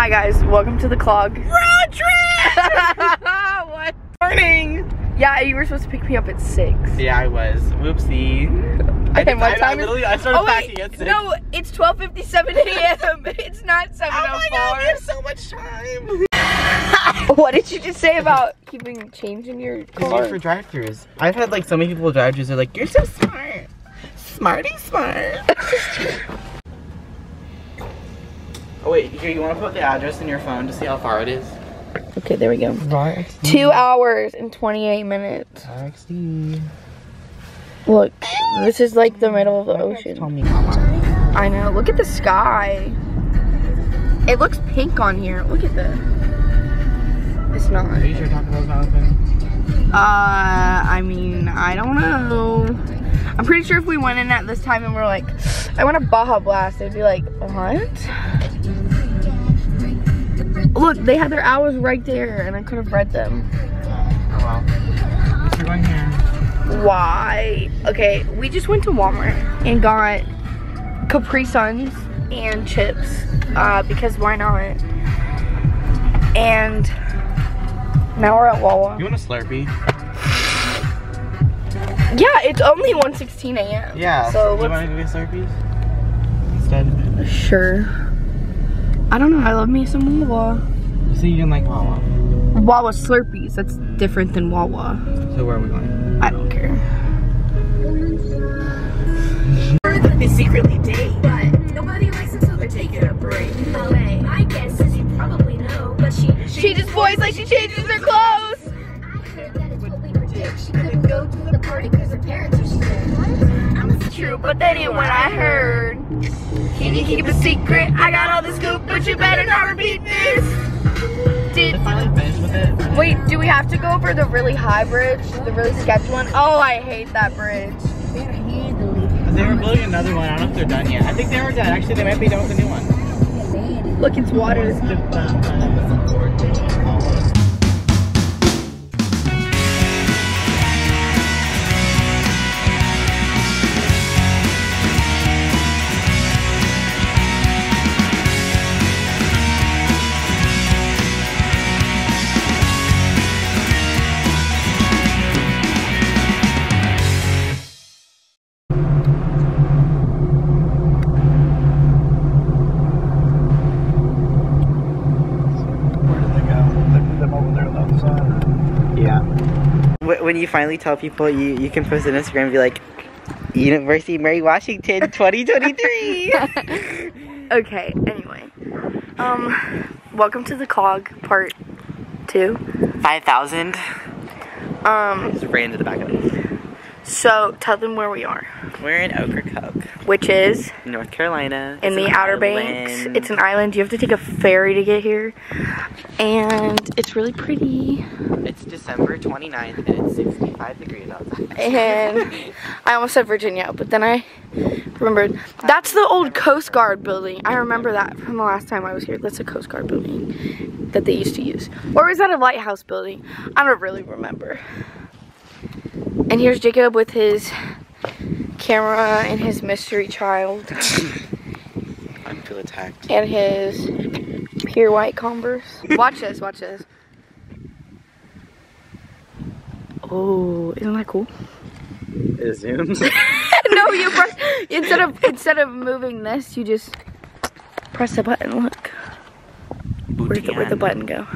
Hi guys, welcome to the vlog. Road trip! what? Morning! Yeah, you were supposed to pick me up at six. Yeah, I was. Whoopsie. I, And what time I is- literally, I started Oh packing wait, at 6. no, it's 12:57 a.m. it's not 7:04. Oh, oh my god, we have so much time. what did you just say about keeping change in your car? for drive-thrus. I've had like so many people drive-thrus. They're like, "You're so smart, smarty smart." Oh wait, here you want to put the address in your phone to see how far it is? Okay, there we go. Right. Two hours and 28 minutes. RXD. Look, this is like the middle of the Told ocean. me, Mama. I know. Look at the sky. It looks pink on here. Look at this. It's not. Are you sure Taco Bell's not open? Uh, I mean, I don't know. I'm pretty sure if we went in at this time and we're like, I want a Baja Blast, they'd be like, what? Look, they had their hours right there, and I could have read them. Oh well. Guess we're going here. Why? Okay, we just went to Walmart and got Capri Suns and chips, uh, because why not? And now we're at Wawa. You want a Slurpee? Yeah, it's only 1:16 a.m. Yeah. So you want to get Slurpees instead? Sure. I don't know. I love me some Wawa. See, you didn't like Wawa. Wawa Slurpees. That's different than Wawa. So where are we going? I don't care. They secretly keep a secret? I got all the scoop, but you better not repeat this. Did finally finished with it. wait? Do we have to go over the really high bridge, the really sketch one? Oh, I hate that bridge. They were building another one. I don't know if they're done yet. I think they were done. Actually, they might be done with the new one. Look, it's water. Uh, uh, They put them over there on the other side. Yeah. When you finally tell people, you, you can post on Instagram and be like, University of Mary Washington 2023. Okay. Anyway, um, welcome to the vlog part two. 5,000. Um, Just ran to the back of it. So tell them where we are, We're in Ocracoke, which is North Carolina. in It's the Outer Banks. It's an island. You have to take a ferry to get here, and it's really pretty. It's December 29th and it's 65 degrees outside. And I almost said Virginia, but then I remembered that's the old Coast Guard building. I remember that from the last time I was here. That's a Coast Guard building that they used to use, or is that a lighthouse building? I don't really remember. And here's Jacob with his camera and his mystery child I feel attacked. and his pure white Converse. Watch this, watch this. Oh, isn't that cool? It zooms. no, you press instead of instead of moving this, you just press the button. Look, where'd the, where'd the button go?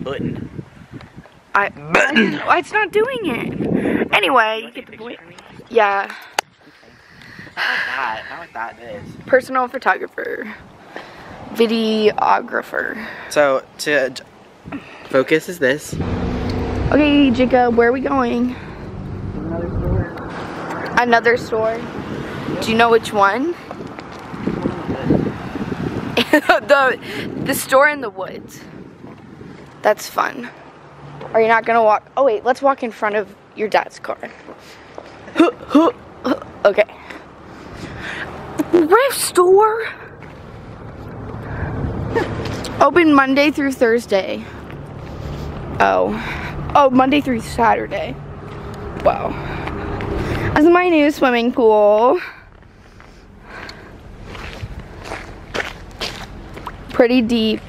Button. I. It's not doing it. Anyway, you get the point. Yeah, That, not what that is. personal photographer, videographer. So, to focus is this. Okay, Jacob, where are we going? Another store. Another store. Do you know which one? the the store in the woods. That's fun. Are you not gonna walk? Oh wait, let's walk in front of your dad's car. okay. Thrift store. Open Monday through Thursday. Oh. Oh, Monday through Saturday. Wow. That's my new swimming pool. Pretty deep.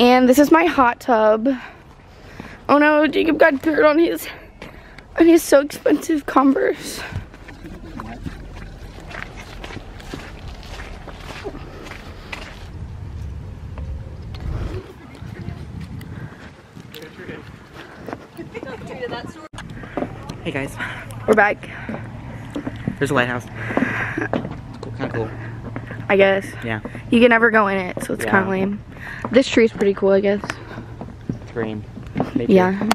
And this is my hot tub. Oh no, Jacob got dirt on his on his so expensive Converse. Hey guys, We're back, there's a lighthouse. Cool, kind of cool. I guess. Yeah, You can never go in it, so it's kind of lame. This tree's pretty cool, I guess. it's green. Nature. Yeah.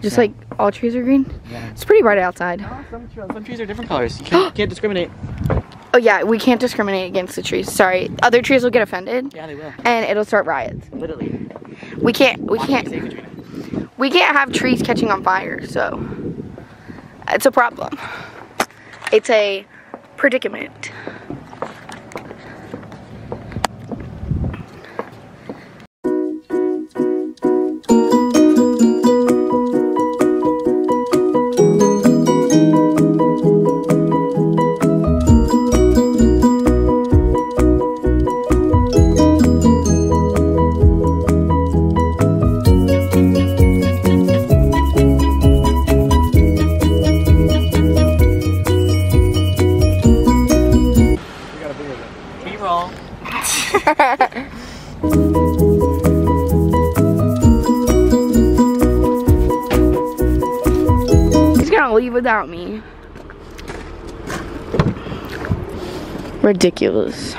Just Yeah. like all trees are green. Yeah. It's pretty bright outside. No, some, some trees are different colors. You can't, can't discriminate. Oh yeah, we can't discriminate against the trees. Sorry. Other trees will get offended Yeah, they will. and it'll start riots. Literally. We can't we Watch can't we can't have trees catching on fire, so it's a problem. It's a predicament. Ridiculous.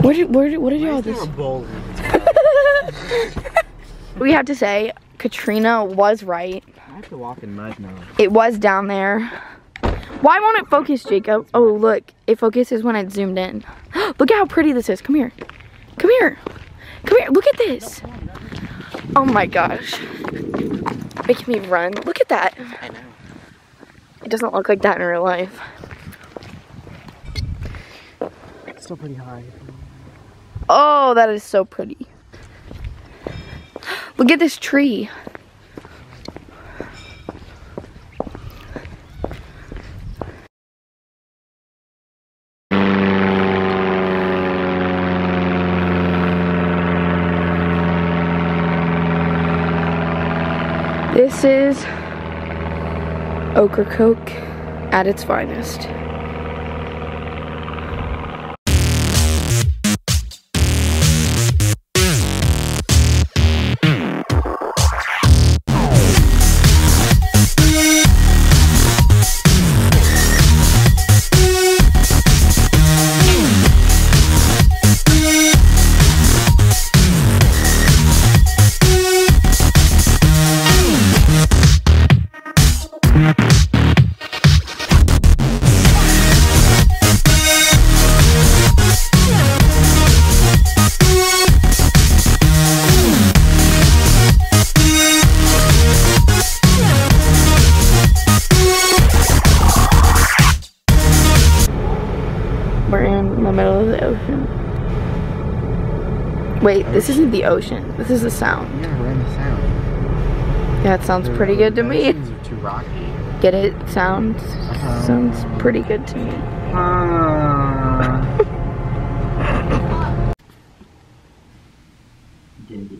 Where did where did what did y'all this? We have to say Katrina was right. I have to walk in mud now. It was down there. Why won't it focus, Jacob? Oh, look. It focuses when it's zoomed in. look at how pretty this is. Come here. Come here. Come here. Look at this. Oh my gosh. Making me run. Look at that. I know. It doesn't look like that in real life. It's still pretty high. Oh, that is so pretty. Look at this tree. This is Ocracoke at its finest. Ocean. Wait, this isn't the ocean. This is the sound. Yeah, we're in the sound. Yeah, it sounds pretty good to me. Too rocky. Get it? Sounds uh-huh. sounds pretty good to me. Ah. Didn't